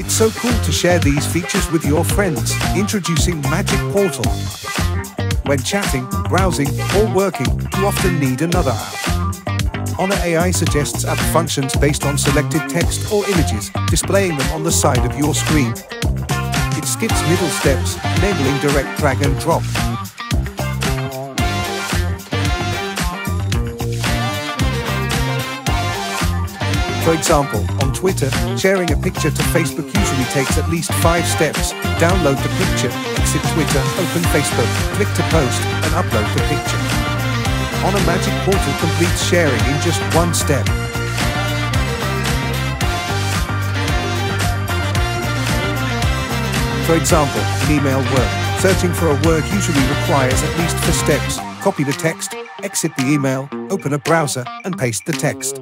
It's so cool to share these features with your friends. Introducing Magic Portal. When chatting, browsing, or working, you often need another app. Honor AI suggests app functions based on selected text or images, displaying them on the side of your screen. It skips middle steps, enabling direct drag and drop. For example, on Twitter, sharing a picture to Facebook usually takes at least five steps. Download the picture, exit Twitter, open Facebook, click to post, and upload the picture. Honor Magic Portal completes sharing in just one step. For example, in email work, searching for a word usually requires at least four steps. Copy the text, exit the email, open a browser, and paste the text.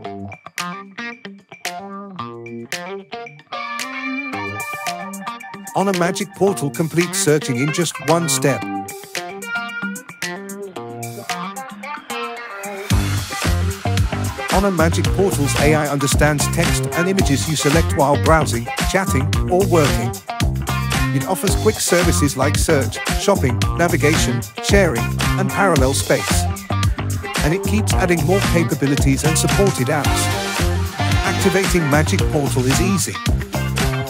Honor Magic Portal complete searching in just one step. Honor Magic Portal's AI understands text and images you select while browsing, chatting, or working. It offers quick services like search, shopping, navigation, sharing, and parallel space. And it keeps adding more capabilities and supported apps. Activating Magic Portal is easy.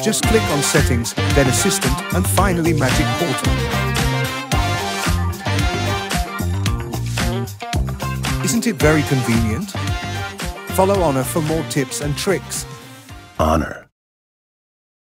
Just click on Settings, then Assistant, and finally Magic Portal. Isn't it very convenient? Follow Honor for more tips and tricks. Honor.